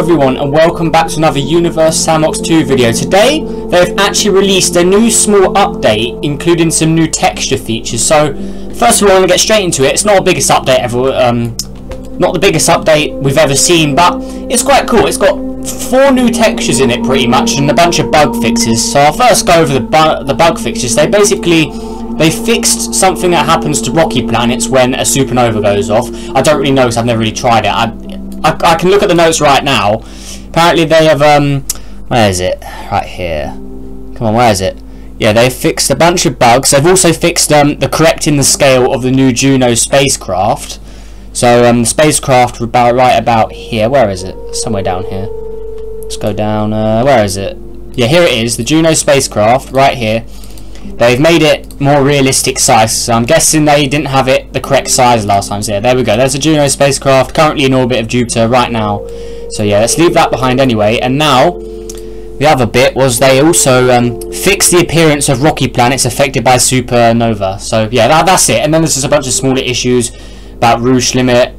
everyone and welcome back to another Universe Sandbox 2 video. Today they've actually released a new small update including some new texture features. So first of all I'm going to get straight into it. It's not the biggest update ever, um, not the biggest update we've ever seen but it's quite cool. It's got four new textures in it pretty much and a bunch of bug fixes. So I'll first go over the, bu the bug fixes. They basically they fixed something that happens to rocky planets when a supernova goes off. I don't really know because I've never really tried it. I, I, can look at the notes right now. Apparently they have, um, where is it? Right here. Come on, where is it? Yeah, they've fixed a bunch of bugs. They've also fixed um, the correcting the scale of the new Juno spacecraft. So um, the spacecraft about right about here. Where is it? Somewhere down here. Let's go down. Uh, where is it? Yeah, here it is. The Juno spacecraft right here. They've made it more realistic size, so I'm guessing they didn't have it the correct size last time. So yeah, there we go. There's a Juno spacecraft currently in orbit of Jupiter right now. So yeah, let's leave that behind anyway. And now, the other bit was they also um, fixed the appearance of rocky planets affected by supernova. So yeah, that, that's it. And then there's just a bunch of smaller issues about Roche limit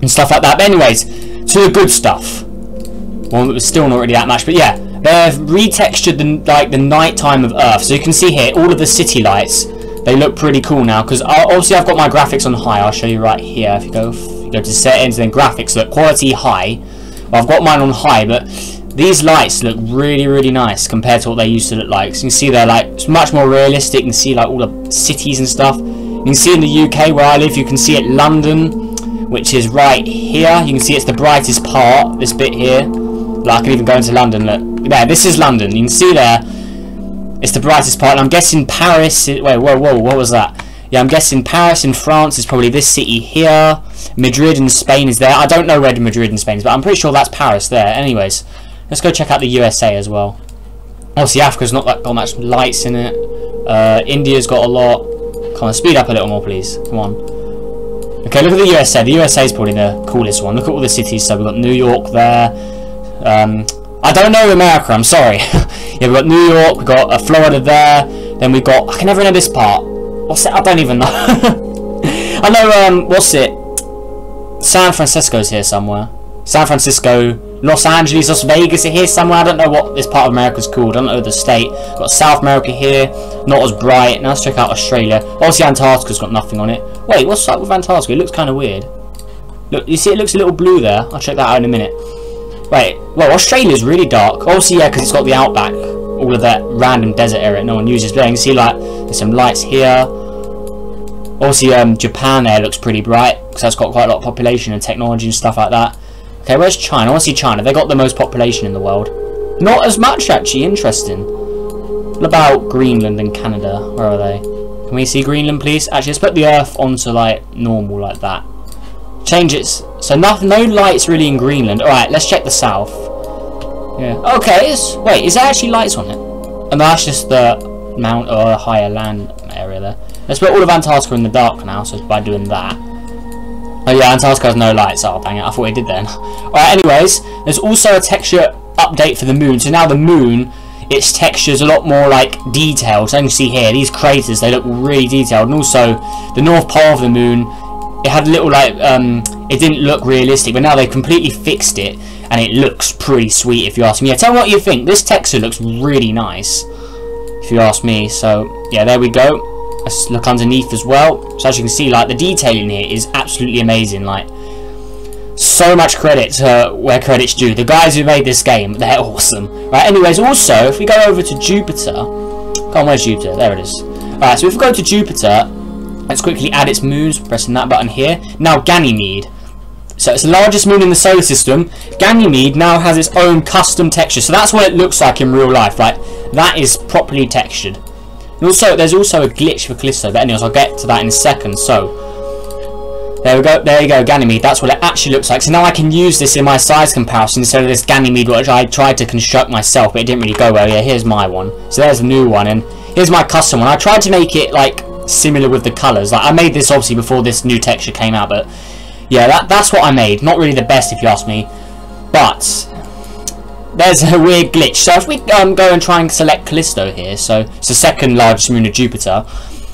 and stuff like that. But anyways, to the good stuff. Well, it was still not really that much, but yeah. They've retextured the like the nighttime of Earth, so you can see here all of the city lights. They look pretty cool now because obviously I've got my graphics on high. I'll show you right here. If you go, if you go to settings, then graphics look quality high. I've got mine on high, but these lights look really really nice compared to what they used to look like. So you can see they're like much more realistic. You can see like all the cities and stuff. You can see in the UK where I live, you can see it London, which is right here. You can see it's the brightest part. This bit here. Like I can even go into London. Look there, this is London. You can see there, it's the brightest part. I'm guessing Paris. Wait, whoa, whoa, what was that? Yeah, I'm guessing Paris in France is probably this city here. Madrid in Spain is there. I don't know where Madrid in Spain is, but I'm pretty sure that's Paris there. Anyways, let's go check out the USA as well. Obviously, Africa's not got much lights in it. Uh, India's got a lot. Come on, speed up a little more, please. Come on. Okay, look at the USA. The USA is probably the coolest one. Look at all the cities. So we've got New York there. Um, I don't know America, I'm sorry. yeah, we've got New York, we've got uh, Florida there, then we've got, I can never know this part. What's it? I don't even know. I know, um, what's it? San Francisco's here somewhere. San Francisco, Los Angeles, Las Vegas are here somewhere. I don't know what this part of America's called. I don't know the state. We've got South America here, not as bright. Now let's check out Australia. Obviously Antarctica's got nothing on it. Wait, what's up with Antarctica? It looks kind of weird. Look, you see it looks a little blue there. I'll check that out in a minute. Wait, well, Australia's really dark. Also, yeah, because it's got the outback. All of that random desert area no one uses. But you can see, like, there's some lights here. Also, um, Japan there looks pretty bright. Because that's got quite a lot of population and technology and stuff like that. Okay, where's China? See China. They got the most population in the world. Not as much, actually. Interesting. What about Greenland and Canada? Where are they? Can we see Greenland, please? Actually, let's put the Earth onto, like, normal like that. Change it. So no, no lights really in Greenland. Alright, let's check the south. Yeah. Okay, wait, is there actually lights on it? Oh, and that's just the mount or higher land area there. Let's put all of Antarctica in the dark now, so by doing that. Oh yeah, Antarctica has no lights. Oh dang it, I thought it did then. Alright, anyways, there's also a texture update for the moon. So now the moon, its texture is a lot more like detailed. So you can see here, these craters, they look really detailed. And also, the north pole of the moon it had a little like um, it didn't look realistic but now they've completely fixed it and it looks pretty sweet if you ask me. Yeah tell me what you think. This texture looks really nice if you ask me. So yeah there we go. Let's look underneath as well. So as you can see like the detailing here is absolutely amazing like so much credit to where credit's due. The guys who made this game they're awesome. Right anyways also if we go over to Jupiter come on where's Jupiter? There it is. Alright so if we go to Jupiter Let's quickly add its moons, pressing that button here. Now Ganymede. So it's the largest moon in the solar system. Ganymede now has its own custom texture. So that's what it looks like in real life. Like, that is properly textured. And also, there's also a glitch for Callisto. But anyways, I'll get to that in a second. So, there we go. There you go, Ganymede. That's what it actually looks like. So now I can use this in my size comparison instead of this Ganymede, which I tried to construct myself, but it didn't really go well. Yeah, here's my one. So there's the new one, and here's my custom one. I tried to make it, like, similar with the colours. Like I made this obviously before this new texture came out, but yeah, that that's what I made. Not really the best if you ask me, but there's a weird glitch. So if we um, go and try and select Callisto here, so it's the second largest moon of Jupiter.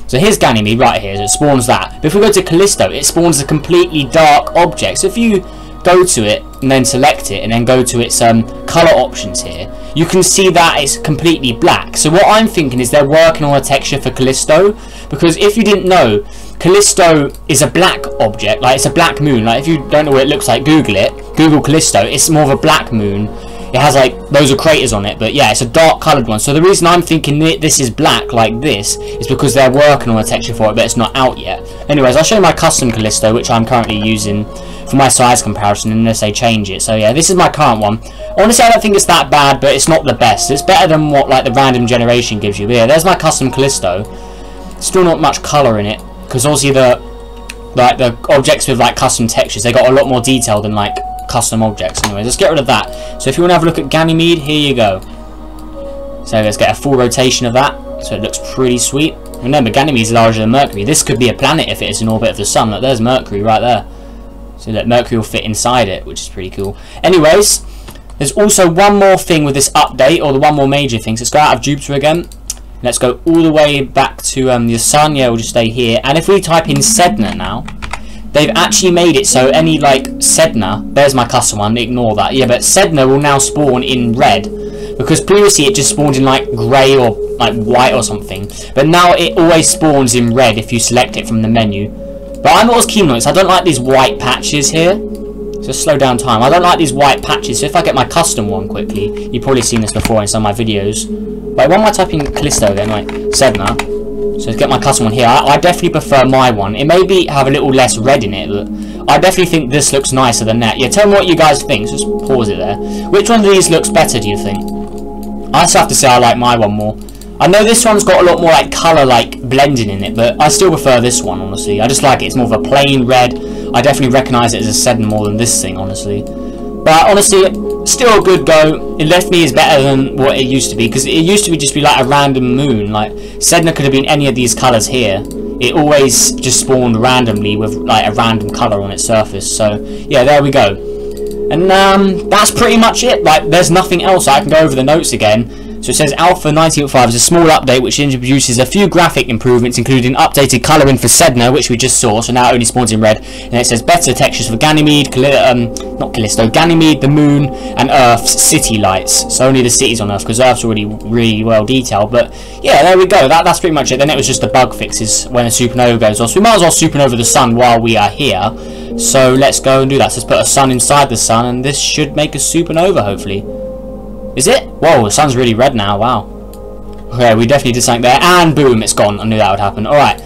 So here's Ganymede right here, so it spawns that. But if we go to Callisto, it spawns a completely dark object. So if you go to it, and then select it and then go to its um, color options here, you can see that it's completely black. So what I'm thinking is they're working on a texture for Callisto because if you didn't know, Callisto is a black object, like it's a black moon. Like if you don't know what it looks like, Google it. Google Callisto. It's more of a black moon. It has like those are craters on it, but yeah, it's a dark coloured one. So the reason I'm thinking this is black like this is because they're working on a texture for it, but it's not out yet. Anyways, I'll show you my custom Callisto, which I'm currently using for my size comparison unless they say change it. So yeah, this is my current one. Honestly, I don't think it's that bad, but it's not the best. It's better than what like the random generation gives you. But yeah, there's my custom Callisto. Still not much colour in it, because obviously the like the objects with like custom textures, they got a lot more detail than like custom objects. Anyway, let's get rid of that. So if you want to have a look at Ganymede, here you go. So let's get a full rotation of that. So it looks pretty sweet. Remember, Ganymede is larger than Mercury. This could be a planet if it is in orbit of the Sun. Look, there's Mercury right there. So that Mercury will fit inside it, which is pretty cool. Anyways, there's also one more thing with this update, or the one more major thing. So let's go out of Jupiter again. Let's go all the way back to um, the Sun. Yeah, we'll just stay here. And if we type in Sedna now, they've actually made it so any, like, Sedna, there's my custom one, ignore that. Yeah, but Sedna will now spawn in red. Because previously it just spawned in, like, grey or, like, white or something. But now it always spawns in red if you select it from the menu. But I'm always keen on this. I don't like these white patches here. Just slow down time. I don't like these white patches. So if I get my custom one quickly, you've probably seen this before in some of my videos. Wait, why am I typing Callisto then? Wait, Sedna. So let's get my custom one here. I, I, definitely prefer my one. It may be have a little less red in it, but I definitely think this looks nicer than that. Yeah, tell me what you guys think. Just pause it there. Which one of these looks better, do you think? I just have to say I like my one more. I know this one's got a lot more like colour like blending in it, but I still prefer this one honestly. I just like it. It's more of a plain red. I definitely recognise it as a Sedna more than this thing honestly. But honestly, still a good go. It left me is better than what it used to be because it used to be just be like a random moon. Like Sedna could have been any of these colours here. It always just spawned randomly with like a random colour on its surface. So yeah, there we go. And um, that's pretty much it. Like there's nothing else. I can go over the notes again. So it says Alpha 19.5 is a small update which introduces a few graphic improvements including updated colouring for Sedna which we just saw so now it only spawns in red and it says better textures for Ganymede, um, not Callisto, Ganymede, the Moon and Earth's city lights. So only the cities on Earth because Earth's already really well detailed but yeah there we go that, that's pretty much it. Then it was just the bug fixes when a supernova goes off so we might as well supernova the sun while we are here. So let's go and do that. So let's put a sun inside the sun and this should make a supernova hopefully. Is it? Whoa, the sun's really red now. Wow. Okay, we definitely did something there. And boom, it's gone. I knew that would happen. Alright.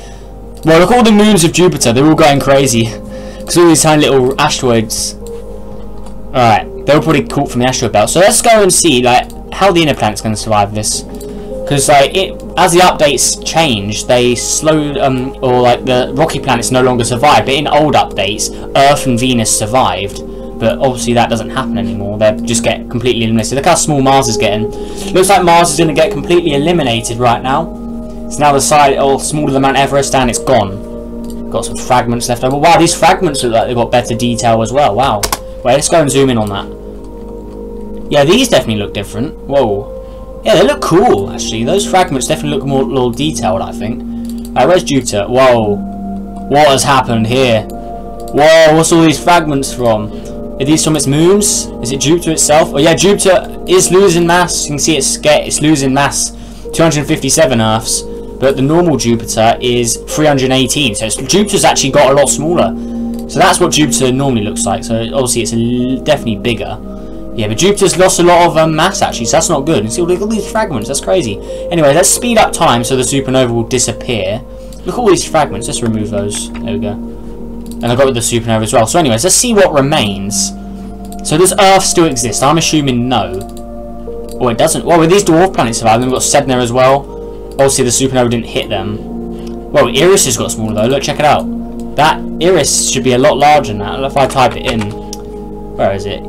Well, look at all the moons of Jupiter. They're all going crazy. Because all these tiny little asteroids. Alright. They were probably caught from the asteroid belt. So let's go and see, like, how the inner planet's going to survive this. Because, like, it, as the updates change, they slowed, um, or, like, the rocky planets no longer survive. But in old updates, Earth and Venus survived but obviously that doesn't happen anymore. They just get completely eliminated. Look how small Mars is getting. Looks like Mars is going to get completely eliminated right now. It's now the size, or smaller than Mount Everest, and it's gone. Got some fragments left over. Wow, these fragments look like they've got better detail as well. Wow. Wait, let's go and zoom in on that. Yeah, these definitely look different. Whoa. Yeah, they look cool, actually. Those fragments definitely look more little detailed, I think. Alright, where's Jupiter? Whoa. What has happened here? Whoa, what's all these fragments from? Are these from its moons? Is it Jupiter itself? Oh yeah, Jupiter is losing mass. You can see it's get it's losing mass. 257 Earths, but the normal Jupiter is 318. So Jupiter's actually got a lot smaller. So that's what Jupiter normally looks like. So obviously it's definitely bigger. Yeah, but Jupiter's lost a lot of um, mass actually, so that's not good. You see all these fragments, that's crazy. Anyway, let's speed up time so the supernova will disappear. Look at all these fragments, let's remove those. There we go. And I got with the supernova as well. So anyways, let's see what remains. So does Earth still exist? I'm assuming no. Oh, it doesn't. Well, with these dwarf planets surviving, we've got Sedna as well. Obviously, the supernova didn't hit them. Well, Eris has got smaller though. Look, check it out. That Eris should be a lot larger than that. If I type it in. Where is it?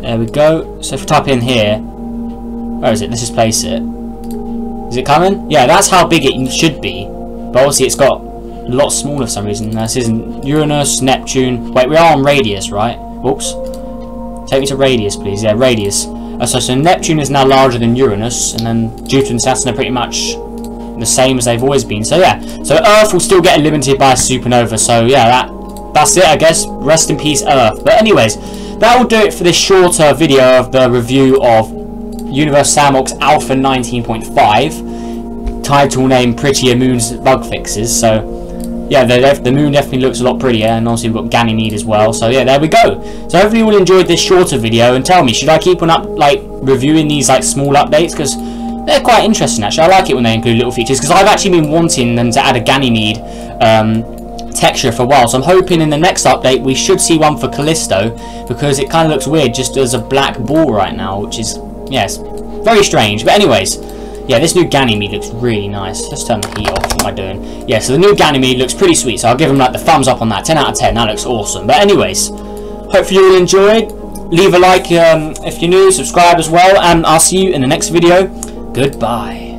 There we go. So if I type in here. Where is it? Let's just place it. Is it coming? Yeah, that's how big it should be. But obviously it's got a lot smaller for some reason. This isn't Uranus, Neptune. Wait, we are on radius, right? Whoops. Take me to radius, please. Yeah, radius. Uh, so, so Neptune is now larger than Uranus, and then Jupiter and Saturn are pretty much the same as they've always been. So yeah, so Earth will still get eliminated by a supernova. So yeah, that that's it, I guess. Rest in peace, Earth. But anyways, that will do it for this shorter video of the review of Universe Sandbox Alpha 19.5 title name Prettier Moon's bug fixes so yeah the, moon definitely looks a lot prettier and obviously we've got Ganymede as well so yeah there we go so hopefully you all enjoyed this shorter video and tell me should I keep on up like reviewing these like small updates because they're quite interesting actually I like it when they include little features because I've actually been wanting them to add a Ganymede um, texture for a while. So I'm hoping in the next update we should see one for Callisto because it kind of looks weird just as a black ball right now, which is, yes, very strange. But anyways, yeah, this new Ganymede looks really nice. Let's turn the heat off. What am I doing? Yeah, so the new Ganymede looks pretty sweet. So I'll give him like the thumbs up on that. 10 out of 10. That looks awesome. But anyways, hopefully you all enjoyed. Leave a like um, if you're new, subscribe as well, and I'll see you in the next video. Goodbye.